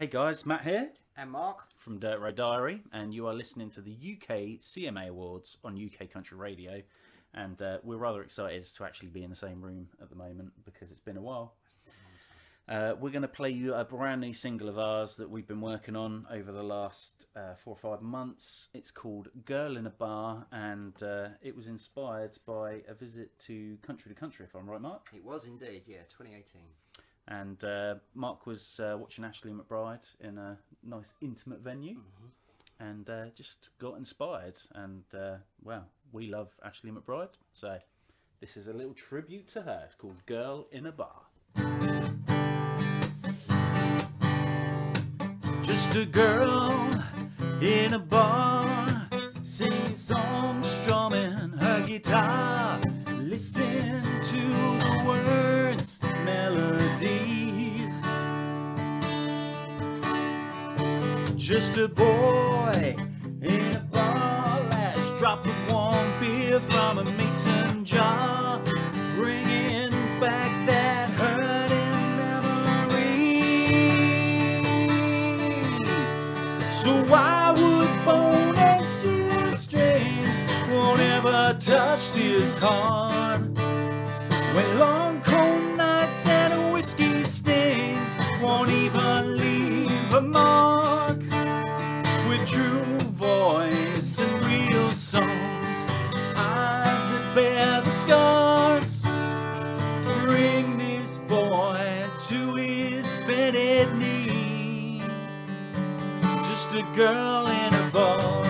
Hey guys, Matt here And Mark? from Dirt Road Diary, and you are listening to the UK CMA Awards on UK Country Radio. And uh, we're rather excited to actually be in the same room at the moment because it's been a while. Uh, we're going to play you a brand new single of ours that we've been working on over the last uh, four or five months. It's called Girl in a Bar, and uh, it was inspired by a visit to Country to Country, if I'm right, Mark. It was indeed, yeah, 2018. And uh, Mark was uh, watching Ashley McBryde in a nice intimate venue, and uh, just got inspired. And uh, well, we love Ashley McBryde, so this is a little tribute to her. It's called "Girl in a Bar." Just a girl in a bar, singing songs, strumming her guitar. Just a boy in a bar, last drop of warm beer from a mason jar, bringing back that hurting memory. So why would bone and steel strings won't ever touch this heart? When long cold nights and whiskey stains won't even leave a mark. True voice and real songs, eyes that bear the scars. Bring this boy to his bended knee. Just a girl in a bar.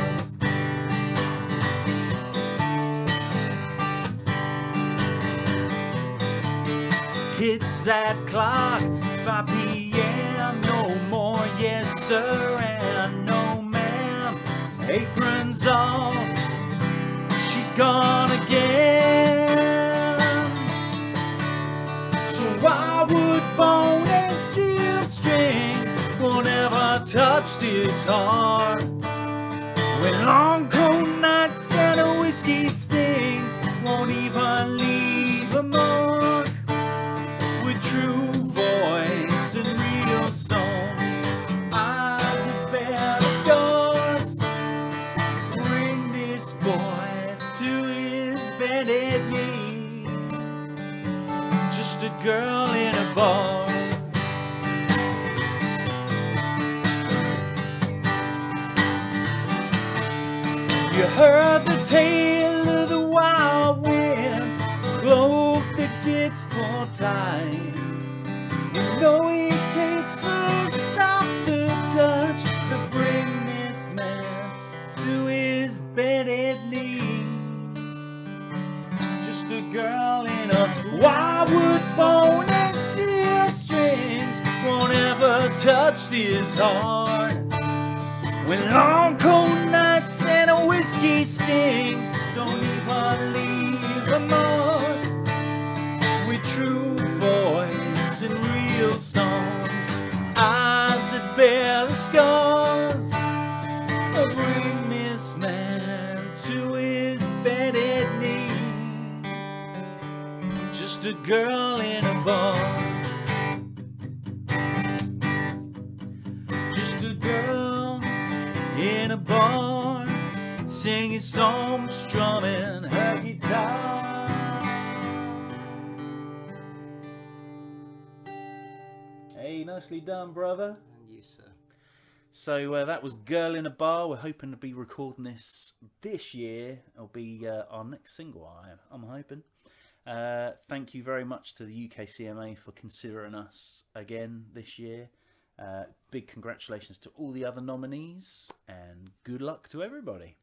Hits that clock, 5 p.m. No more yes sir and no. Aprons off, she's gone again. So why would bone and steel strings won't ever touch this heart? When long cold nights and a whiskey stings won't even leave a mark with true knee. Just a girl in a bar. You heard the tale of the wild wind, cloak that gets more time. This heart. When long cold nights and a whiskey stings don't even leave a mark. With true voice and real songs, eyes that bear the scars. Oh, bring this man to his bended knee. Just a girl in a bar. A girl in a bar, singing songs, strumming her guitar. Hey, nicely done, brother. And you, sir. So uh, that was Girl in a Bar. We're hoping to be recording this this year. It'll be uh, our next single, I I'm hoping. Uh, thank you very much to the UK CMA for considering us again this year. Uh, big congratulations to all the other nominees and good luck to everybody.